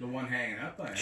The one hanging up on him.